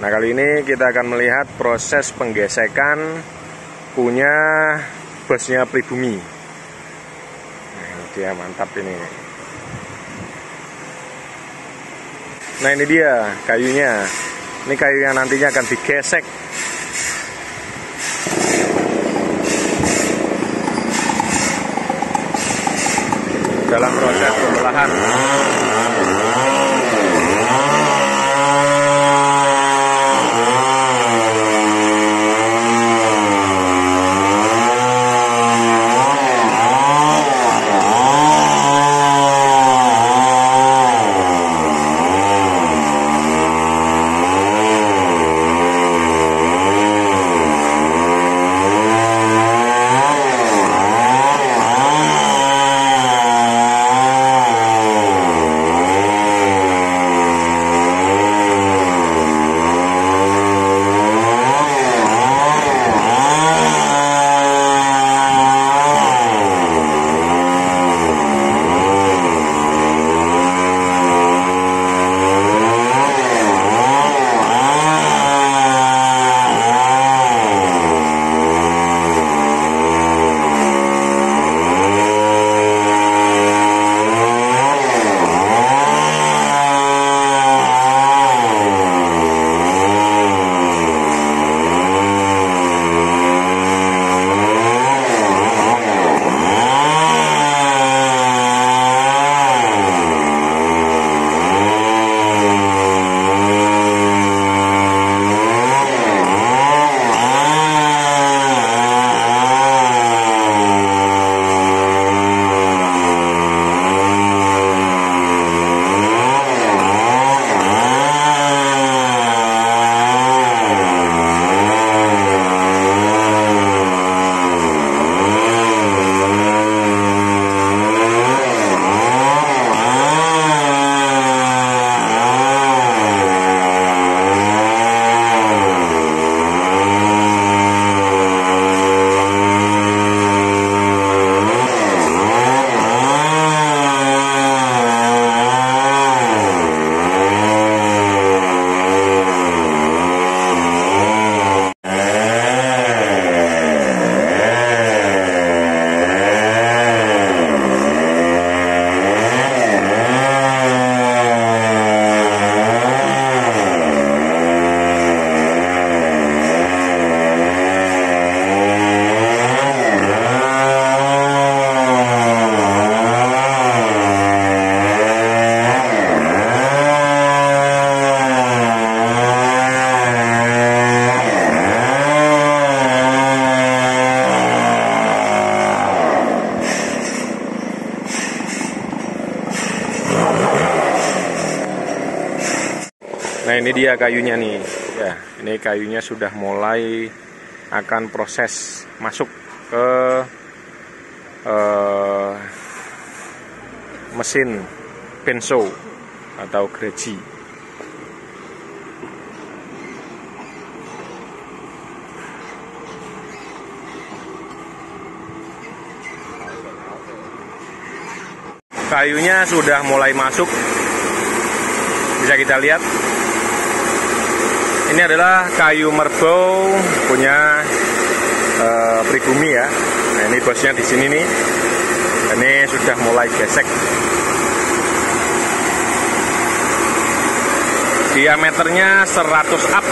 Nah kali ini kita akan melihat proses penggesekan punya busnya pribumi. Nah dia mantap ini. Nah ini dia kayunya. Ini kayu yang nantinya akan digesek dalam proses pembelahan. Ini dia kayunya nih. Ya ini kayunya sudah mulai akan proses masuk ke eh, mesin penso atau gereji kayunya sudah mulai masuk. Bisa kita lihat ini adalah kayu merbau punya uh, pribumi ya. Nah, ini bosnya di sini nih. Ini sudah mulai gesek. Diameternya 100 up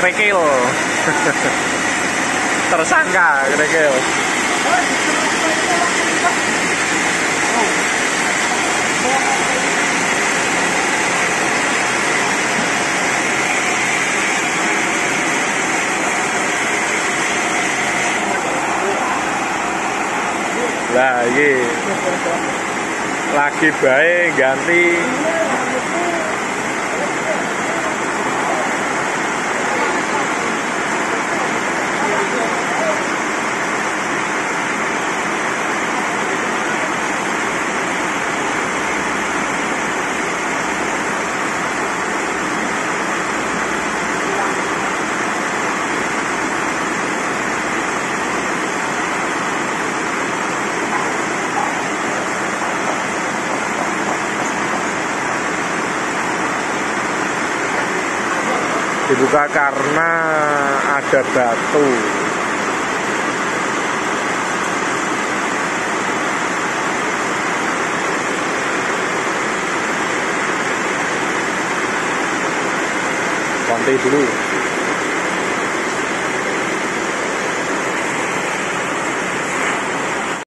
krekil tersangka krekil lagi lagi baik ganti dibuka karena ada batu. Konti dulu